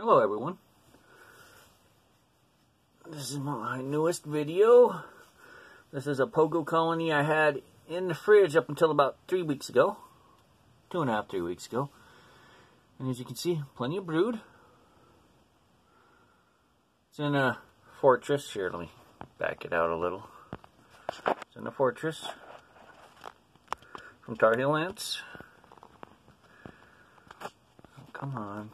Hello everyone. This is my newest video. This is a pogo colony I had in the fridge up until about three weeks ago. Two and a half, three weeks ago. And as you can see, plenty of brood. It's in a fortress. Here, let me back it out a little. It's in a fortress from Tar Heel Ants. Oh, come on.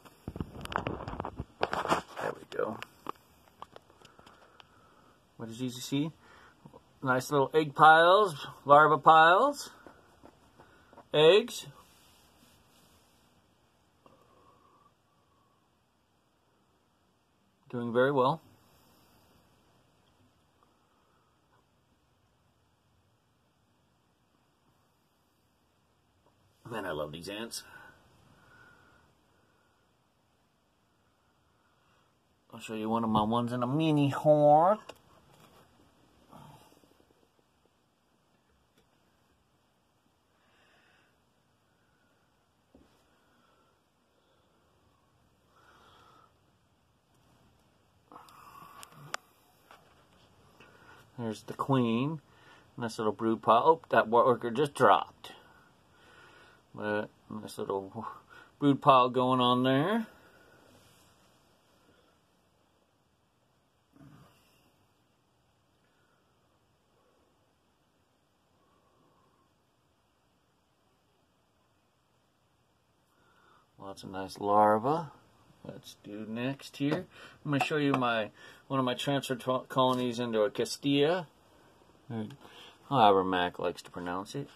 There we go. What is easy to see? Nice little egg piles, larva piles, eggs. Doing very well. Man, I love these ants. I'll show you one of my ones in a mini hearth. There's the queen. Nice little brood pile. Oh, that worker just dropped. But nice little brood pile going on there. Lots of nice larvae. Let's do next here. I'm going to show you my one of my transfer colonies into a Castilla. However Mac likes to pronounce it.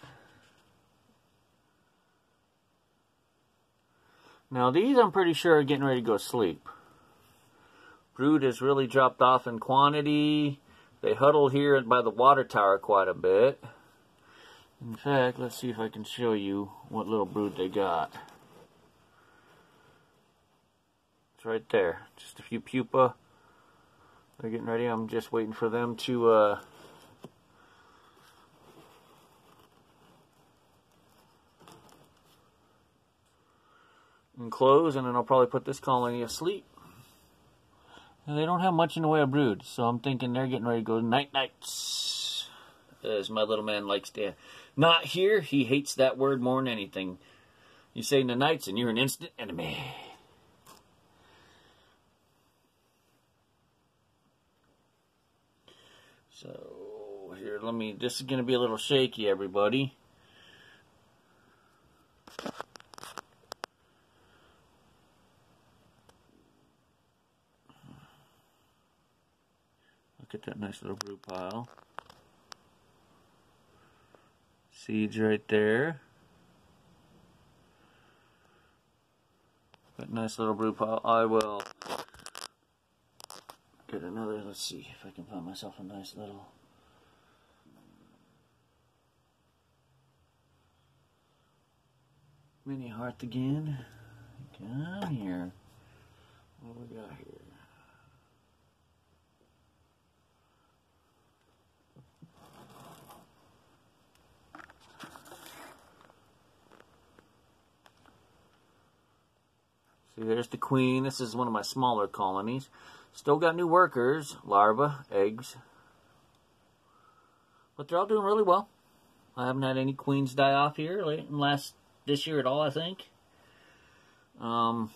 Now these I'm pretty sure are getting ready to go to sleep. Brood has really dropped off in quantity. They huddle here by the water tower quite a bit. In fact, let's see if I can show you what little brood they got. It's right there. Just a few pupa. They're getting ready. I'm just waiting for them to uh, enclose and then I'll probably put this colony asleep. And they don't have much in the way of brood, so I'm thinking they're getting ready to go night nights. As my little man likes to not here. he hates that word more than anything. You say the nights and you're an instant enemy. So here, let me, this is going to be a little shaky, everybody. Look at that nice little brood pile. Seeds right there. That nice little brood pile. I will Get another, let's see if I can find myself a nice little mini hearth again. Come here. What we got here? See, there's the queen. This is one of my smaller colonies. Still got new workers, larvae, eggs. But they're all doing really well. I haven't had any queens die off here late in last this year at all, I think. Um,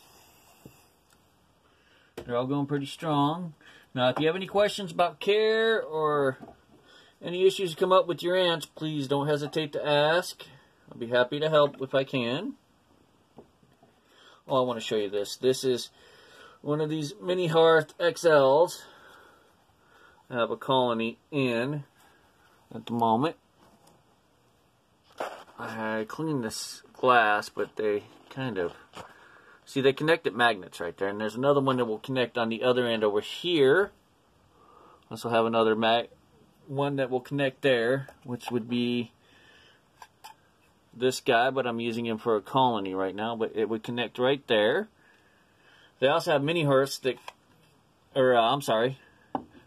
they're all going pretty strong. Now, if you have any questions about care or any issues come up with your ants, please don't hesitate to ask. I'll be happy to help if I can. Oh, I want to show you this. This is one of these mini hearth XLs. I have a colony in at the moment. I cleaned this glass, but they kind of see they connected magnets right there, and there's another one that will connect on the other end over here. Also have another mag one that will connect there, which would be this guy, but I'm using him for a colony right now, but it would connect right there. They also have mini hearths that, or uh, I'm sorry,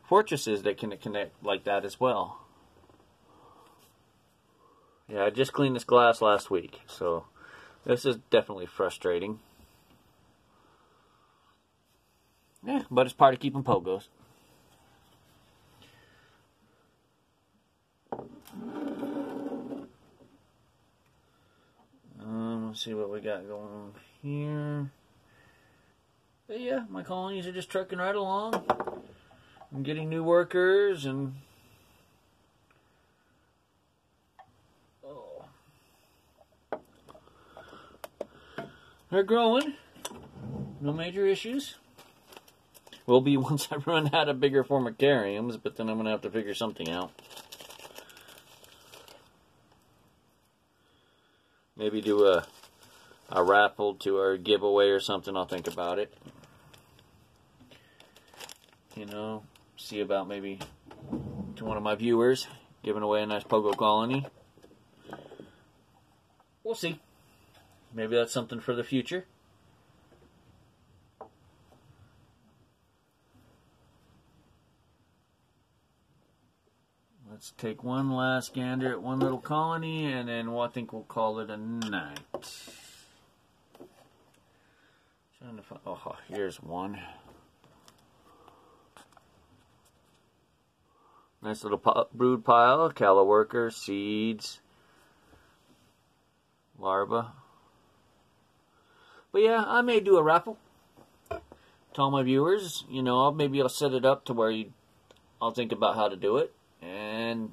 fortresses that can connect like that as well. Yeah, I just cleaned this glass last week, so this is definitely frustrating. Yeah, but it's part of keeping pogos. Um, let's see what we got going on here. But yeah, my colonies are just trucking right along. I'm getting new workers and oh. they're growing. No major issues. Will be once I run out of bigger formicariums, but then I'm gonna have to figure something out. Maybe do a a raffle to our giveaway or something. I'll think about it. You know, see about maybe to one of my viewers giving away a nice pogo colony. We'll see. Maybe that's something for the future. Let's take one last gander at one little colony, and then we'll, I think we'll call it a night. Trying to find, oh, oh, here's one. Nice little brood pile, callow worker, seeds, larva. But yeah, I may do a raffle. Tell my viewers, you know, maybe I'll set it up to where you, I'll think about how to do it, and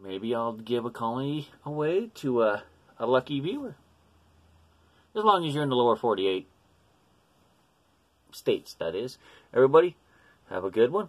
maybe I'll give a colony away to a, a lucky viewer. As long as you're in the lower 48 states, that is. Everybody, have a good one.